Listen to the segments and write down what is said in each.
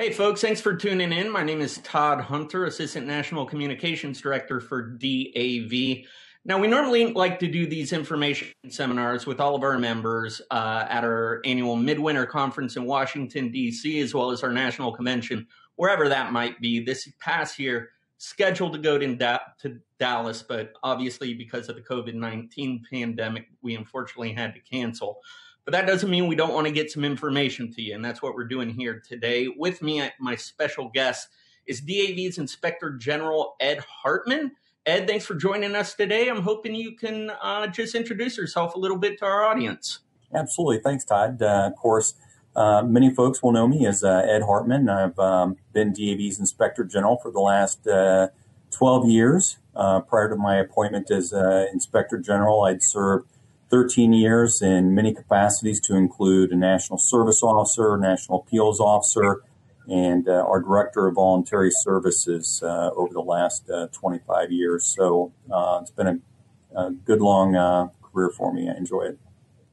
Hey, folks, thanks for tuning in. My name is Todd Hunter, Assistant National Communications Director for DAV. Now, we normally like to do these information seminars with all of our members uh, at our annual Midwinter Conference in Washington, D.C., as well as our national convention, wherever that might be. This past year, scheduled to go to, da- to Dallas, but obviously, because of the COVID 19 pandemic, we unfortunately had to cancel. But that doesn't mean we don't want to get some information to you, and that's what we're doing here today. With me, my special guest is DAV's Inspector General Ed Hartman. Ed, thanks for joining us today. I'm hoping you can uh, just introduce yourself a little bit to our audience. Absolutely. Thanks, Todd. Uh, of course, uh, many folks will know me as uh, Ed Hartman. I've um, been DAV's Inspector General for the last uh, 12 years. Uh, prior to my appointment as Inspector General, I'd served 13 years in many capacities to include a National Service Officer, National Appeals Officer, and uh, our director of voluntary services uh, over the last uh, 25 years. So uh, it's been a, a good long uh, career for me. I enjoy it.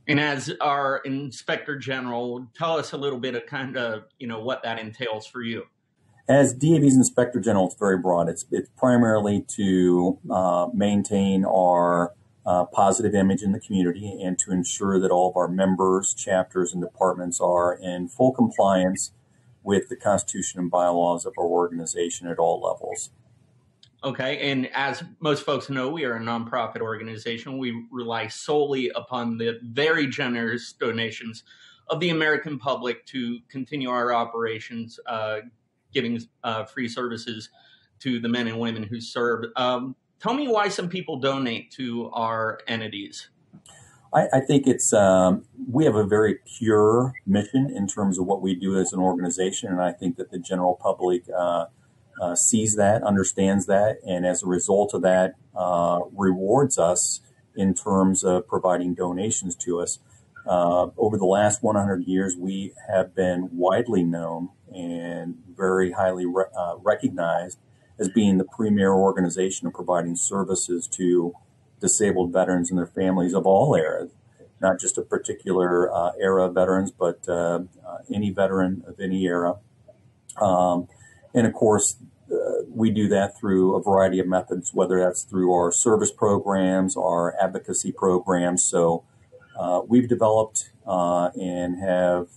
And as our inspector general, tell us a little bit of kind of you know what that entails for you. As DAV's inspector general, it's very broad. It's it's primarily to uh, maintain our uh, positive image in the community and to ensure that all of our members, chapters, and departments are in full compliance with the Constitution and bylaws of our organization at all levels. Okay, and as most folks know, we are a nonprofit organization. We rely solely upon the very generous donations of the American public to continue our operations, uh, giving uh, free services to the men and women who serve. Um, tell me why some people donate to our entities. I, I think it's um, we have a very pure mission in terms of what we do as an organization, and I think that the general public uh, uh, sees that, understands that, and as a result of that, uh, rewards us in terms of providing donations to us. Uh, over the last 100 years, we have been widely known and very highly re- uh, recognized as being the premier organization of providing services to disabled veterans and their families of all eras, not just a particular uh, era of veterans, but uh, uh, any veteran of any era. Um, and of course, uh, we do that through a variety of methods, whether that's through our service programs, our advocacy programs. So uh, we've developed uh, and have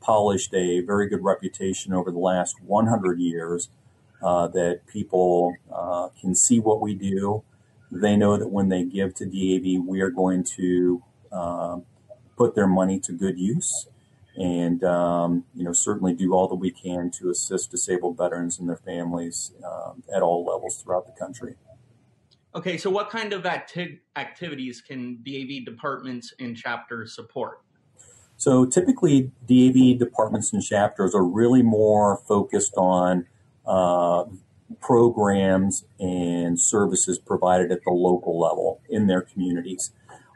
polished a very good reputation over the last 100 years that people can see what we do they know that when they give to DAV, we are going to uh, put their money to good use and um, you know certainly do all that we can to assist disabled veterans and their families um, at all levels throughout the country. Okay, so what kind of acti- activities can DAV departments and chapters support? So typically, DAV departments and chapters are really more focused on uh, programs and services provided at the local level in their communities.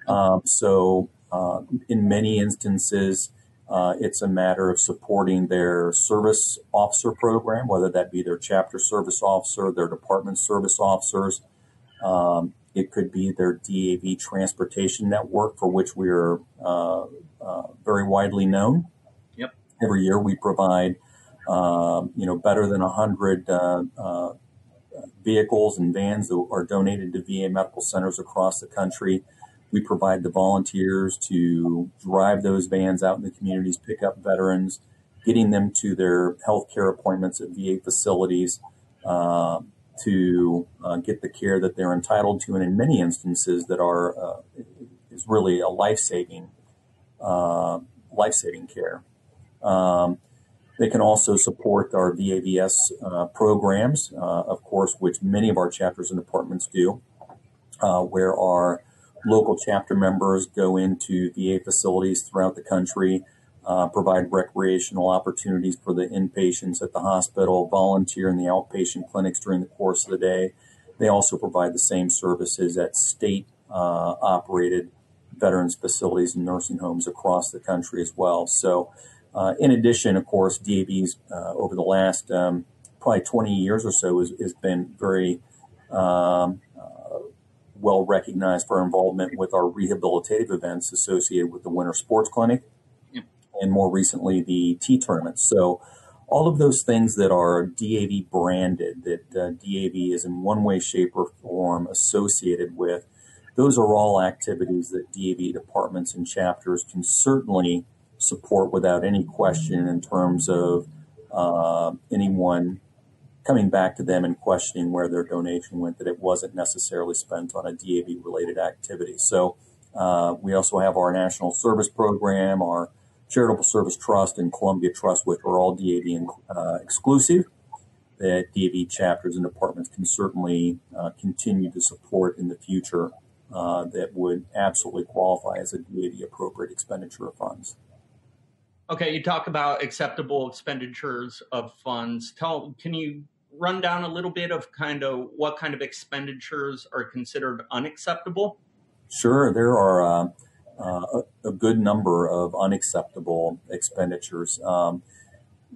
Um, so, uh, in many instances, uh, it's a matter of supporting their service officer program, whether that be their chapter service officer, their department service officers. Um, it could be their DAV transportation network, for which we are uh, uh, very widely known. Yep. Every year we provide you know, better than 100 uh, uh, vehicles and vans that are donated to VA medical centers across the country. We provide the volunteers to drive those vans out in the communities, pick up veterans, getting them to their health care appointments at VA facilities uh, to uh, get the care that they're entitled to, and in many instances that are uh, is really a life saving uh, life saving care. Um, they can also support our VAVS uh, programs, uh, of course, which many of our chapters and departments do, uh, where our local chapter members go into VA facilities throughout the country, uh, provide recreational opportunities for the inpatients at the hospital, volunteer in the outpatient clinics during the course of the day. They also provide the same services at state uh, operated veterans facilities and nursing homes across the country as well. So, in addition, of course, DAV's uh, over the last um, probably 20 years or so has, has been very um, uh, well recognized for our involvement with our rehabilitative events associated with the Winter Sports Clinic and more recently the TEE tournaments. So all of those things that are DAV branded, that uh, DAV is in one way, shape, or form associated with, those are all activities that DAV departments and chapters can certainly support without any question in terms of uh, anyone coming back to them and questioning where their donation went, that it wasn't necessarily spent on a DAV related activity. So uh, we also have our National Service Program, our Charitable Service Trust, and Columbia Trust, which are all DAV uh, exclusive. That DAV chapters and departments can certainly uh, continue to support in the future uh, that would absolutely qualify as a DAV appropriate expenditure of funds. Okay, you talk about acceptable expenditures of funds. Tell, can you run down a little bit of kind of what kind of expenditures are considered unacceptable? Sure, there are uh, uh, a, good number of unacceptable expenditures. Um,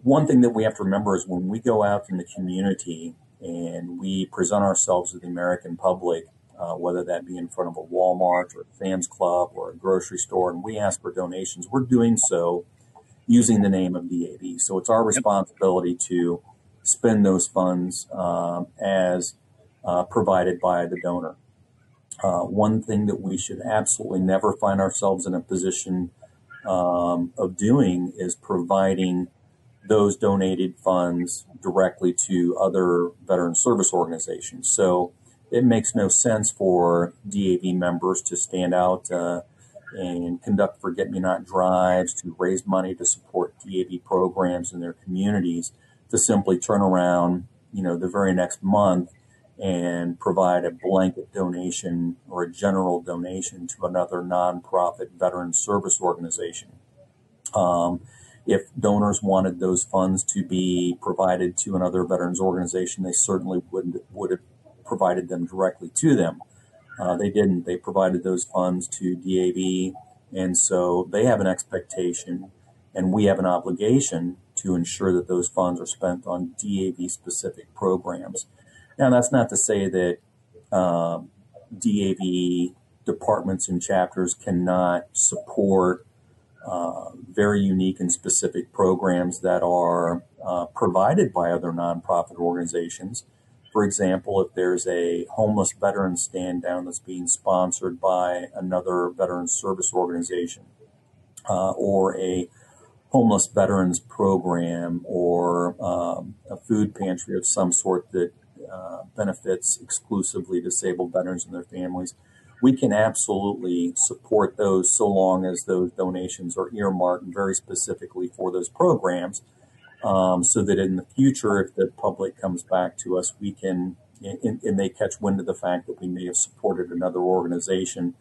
one thing that we have to remember is when we go out in the community and we present ourselves to the American public, uh, whether that be in front of a Walmart or a Sam's Club or a grocery store, and we ask for donations, we're doing so using the name of DAV. So it's our responsibility to spend those funds um, as uh, provided by the donor. Uh, one thing that we should absolutely never find ourselves in a position um, of doing is providing those donated funds directly to other veteran service organizations. So it makes no sense for DAV members to stand out uh, and conduct forget me not drives to raise money to support DAV programs in their communities to simply turn around, you know, the very next month and provide a blanket donation or a general donation to another nonprofit veteran service organization. Um, if donors wanted those funds to be provided to another veterans organization, they certainly would would have provided them directly to them. Uh, they didn't. They provided those funds to DAV, and so they have an expectation, and we have an obligation to ensure that those funds are spent on DAV specific programs. Now, that's not to say that um, DAV departments and chapters cannot support uh, very unique and specific programs that are uh, provided by other nonprofit organizations. For example, if there's a homeless veteran stand down that's being sponsored by another veteran service organization, uh, or a homeless veterans program, or um, a food pantry of some sort that uh, benefits exclusively disabled veterans and their families, we can absolutely support those so long as those donations are earmarked very specifically for those programs um, so that in the future, if the public comes back to us, we can, and, and, they catch wind of the fact that we may have supported another organization,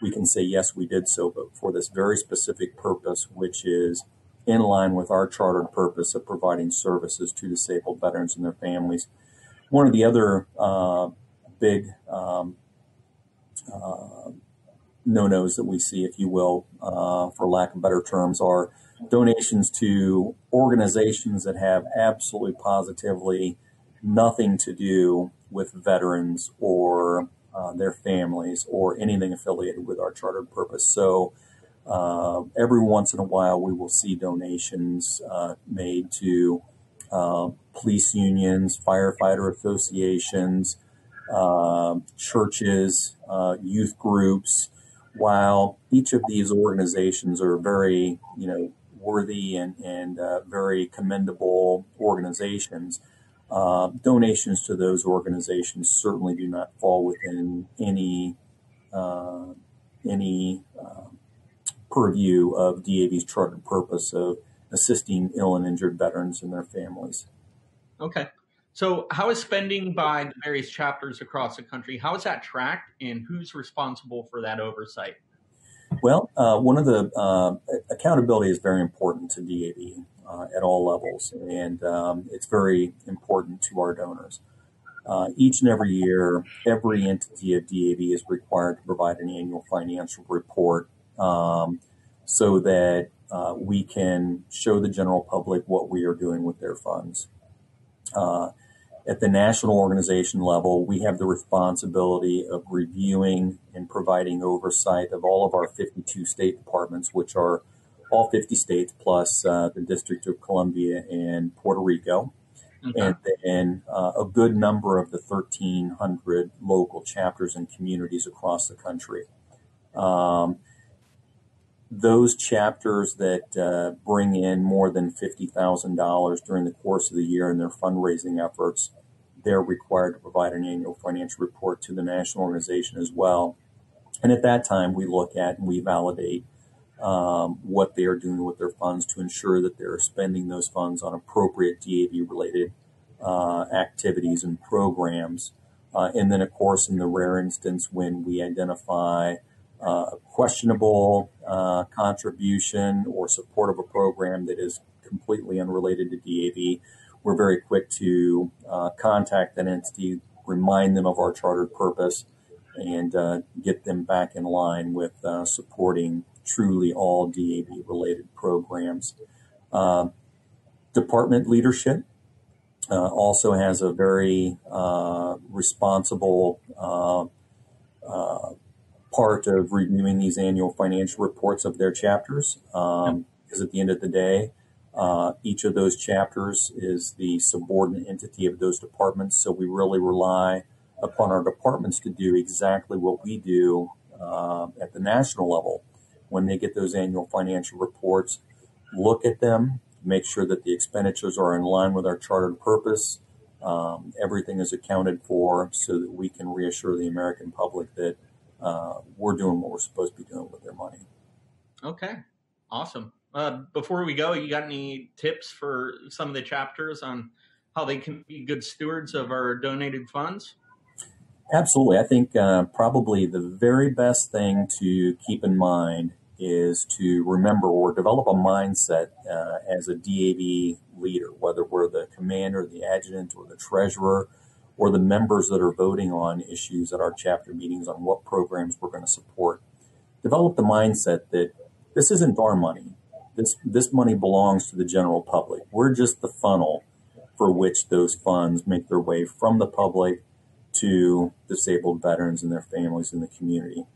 we can say, yes, we did so, but for this very specific purpose, which is in line with our chartered purpose of providing services to disabled veterans and their families. One of the other uh, big um, uh, no-nos that we see, if you will, uh, for lack of better terms, are donations to organizations that have absolutely positively nothing to do with veterans or uh, their families or anything affiliated with our chartered purpose. So uh, every once in a while, we will see donations uh, made to uh, police unions, firefighter associations, uh, churches, uh, youth groups. While each of these organizations are very, you know, worthy and, and uh, very commendable organizations. Uh, donations to those organizations certainly do not fall within any uh, any uh, purview of DAV's chartered purpose of assisting ill and injured veterans and their families. Okay. So, how is spending by the various chapters across the country? How is that tracked, and who's responsible for that oversight? Well, uh, one of the uh, accountability is very important to DAV uh, at all levels, and um, it's very important to our donors. Uh, each and every year, every entity of DAV is required to provide an annual financial report um, so that uh, we can show the general public what we are doing with their funds. Uh, at the national organization level, we have the responsibility of reviewing and providing oversight of all of our 52 state departments, which are all 50 states plus uh, the District of Columbia and Puerto Rico. Okay. And then uh, a good number of the 1,300 local chapters and communities across the country. Um, those chapters that uh, bring in more than $50,000 during the course of the year in their fundraising efforts, they're required to provide an annual financial report to the national organization as well. And at that time, we look at and we validate um, what they are doing with their funds to ensure that they're spending those funds on appropriate DAV related uh, activities and programs. Uh, and then, of course, in the rare instance when we identify uh, a questionable uh, contribution or support of a program that is completely unrelated to DAV, we're very quick to uh, contact that entity, remind them of our chartered purpose, and uh, get them back in line with uh, supporting truly all DAV related programs. Uh, department leadership uh, also has a very uh, responsible uh, part of reviewing these annual financial reports of their chapters. Um, because at the end of the day, uh, each of those chapters is the subordinate entity of those departments. So we really rely upon our departments to do exactly what we do uh, at the national level when they get those annual financial reports. Look at them, make sure that the expenditures are in line with our chartered purpose. Um, everything is accounted for so that we can reassure the American public that uh, we're doing what we're supposed to be doing with their money. Okay, awesome. Uh, before we go, you got any tips for some of the chapters on how they can be good stewards of our donated funds? Absolutely. I think uh, probably the very best thing to keep in mind is to remember or develop a mindset uh, as a DAV leader, whether we're the commander, the adjutant, or the treasurer, or the members that are voting on issues at our chapter meetings on what programs we're going to support. Develop the mindset that this isn't our money. This, this money belongs to the general public. We're just the funnel for which those funds make their way from the public to disabled veterans and their families in the community.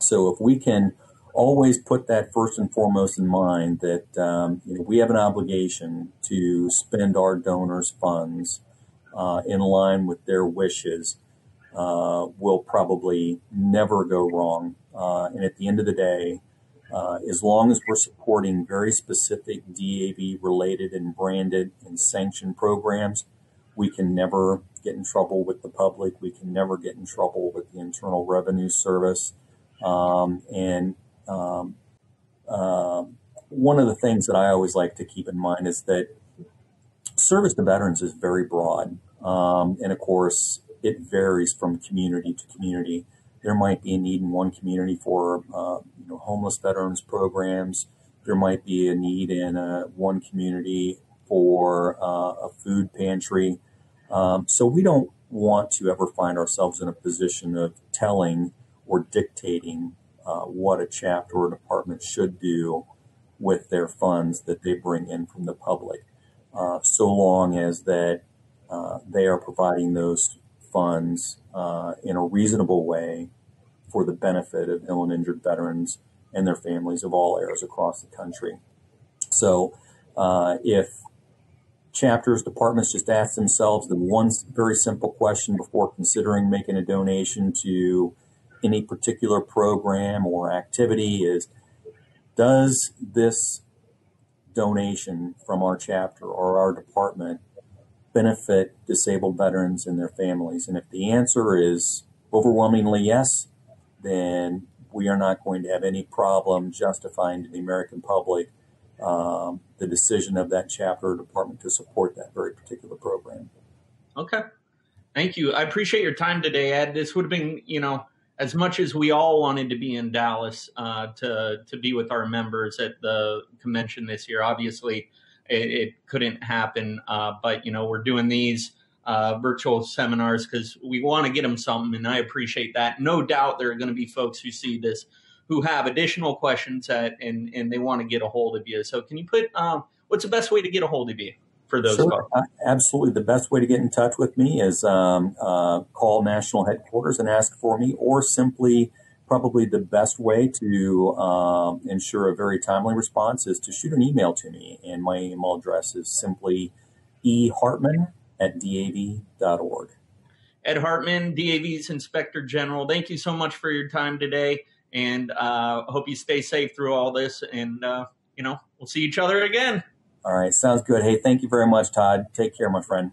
So if we can always put that first and foremost in mind that um, you know, we have an obligation to spend our donors' funds uh, in line with their wishes, uh, will probably never go wrong. Uh, and at the end of the day, uh, as long as we're supporting very specific DAV related and branded and sanctioned programs, we can never get in trouble with the public. We can never get in trouble with the Internal Revenue Service. Um, and um, uh, one of the things that I always like to keep in mind is that service to veterans is very broad. Um, and of course, it varies from community to community. There might be a need in one community for uh, you know, homeless veterans programs. There might be a need in a, one community for uh, a food pantry. Um, so we don't want to ever find ourselves in a position of telling or dictating uh, what a chapter or department should do with their funds that they bring in from the public, uh, so long as that uh, they are providing those funds uh, in a reasonable way for the benefit of ill and injured veterans and their families of all eras across the country. So, uh, if chapters, departments just ask themselves the one very simple question before considering making a donation to any particular program or activity is does this donation from our chapter or our department benefit disabled veterans and their families? And if the answer is overwhelmingly yes, then we are not going to have any problem justifying to the American public um, the decision of that chapter or department to support that very particular program. Okay. Thank you. I appreciate your time today, Ed. This would have been, you know, as much as we all wanted to be in Dallas uh, to to be with our members at the convention this year. Obviously, it, it couldn't happen, uh, but you know, we're doing these uh, virtual seminars because we want to get them something, and I appreciate that. No doubt there are going to be folks who see this who have additional questions at, and and they want to get a hold of you. So, can you put um, what's the best way to get a hold of you? For those sure. Uh, absolutely. The best way to get in touch with me is um, uh, call national headquarters and ask for me, or simply probably the best way to um, ensure a very timely response is to shoot an email to me. And my email address is simply ehartman at dav.org. Ed Hartman, DAV's Inspector General, thank you so much for your time today. And uh, hope you stay safe through all this. And, uh, you know, we'll see each other again. All right. Sounds good. Hey, thank you very much, Todd. Take care, my friend.